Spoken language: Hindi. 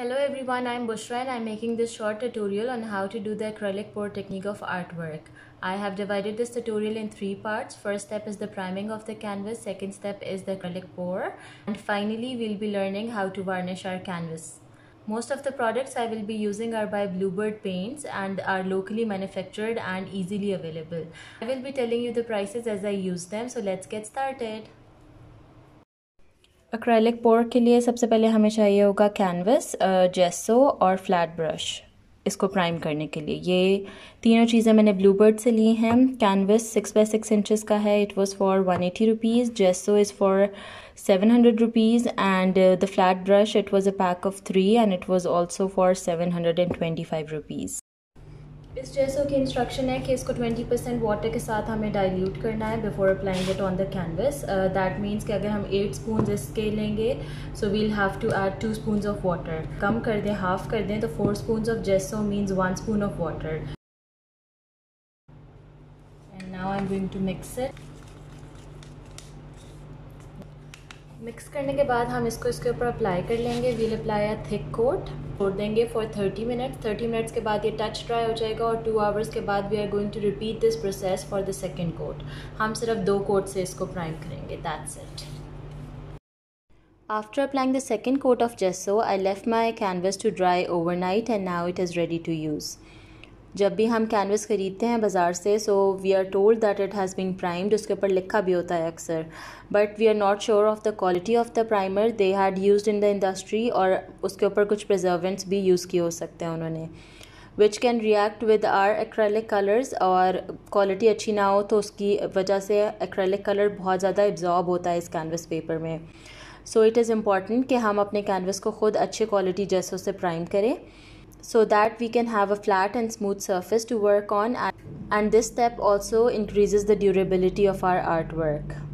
Hello everyone, I'm Bushra and I'm making this short tutorial on how to do the acrylic pour technique of artwork. I have divided this tutorial in three parts. First step is the priming of the canvas, second step is the acrylic pour, and finally we'll be learning how to varnish our canvas. Most of the products I will be using are by Bluebird Paints and are locally manufactured and easily available. I will be telling you the prices as I use them, so let's get started. Acrylic pour के लिए सबसे पहले हमें चाहिए होगा कैनवस जेसो और फ्लैट ब्रश इसको प्राइम करने के लिए। ये तीनों चीज़ें मैंने ब्लू बर्ड से ली हैं। Canvas six by six inches का है। It was for one eighty rupees gesso is for seven hundred rupees and the flat brush it was a pack of three and it was also for seven hundred and twenty five rupees इस जैसो की इंस्ट्रक्शन है कि इसको 20 परसेंट वाटर के साथ हमें डाइल्यूट करना है before applying it on the canvas that means कि अगर हम एट स्पून इसके लेंगे so we'll have to add two spoon of water कम कर दें हाफ़ कर दें तो four spoon of gesso means one spoon of water and now I am going to mix it mix करने के बाद हम इसको इसके ऊपर अप्लाई कर लेंगे। We'll apply a thick coat छोड़ देंगे फॉर 30 मिनट्स 30 मिनट्स के बाद ये टच ड्राई हो जाएगा और टू आवर्स के बाद we are going to repeat this process for the second coat हम सिर्फ़ दो कोट से इसको प्राइम करेंगे. That's it After applying the second coat of gesso, I left my canvas to dry overnight and now it is ready to use. जब भी हम कैनवस ख़रीदते हैं बाज़ार से so we are told that it has been primed उसके ऊपर लिखा भी होता है अक्सर। But we are not sure of the quality of the primer they had use in the industry और उसके ऊपर कुछ प्रिजर्वेंट्स भी यूज़ किए हो सकते हैं उन्होंने। Which can react with our acrylic colours और क्वालिटी अच्छी ना हो तो उसकी वजह से एक्रेलिक कलर बहुत ज़्यादा एब्जॉर्ब होता है इस कैनवस पेपर में। सो इट इज़ इंपॉर्टेंट कि हम अपने कैनवस को ख़ुद अच्छे क्वालिटी जैसों से प्राइम करें। So that we can have a flat and smooth surface to work on and this step also increases the durability of our artwork.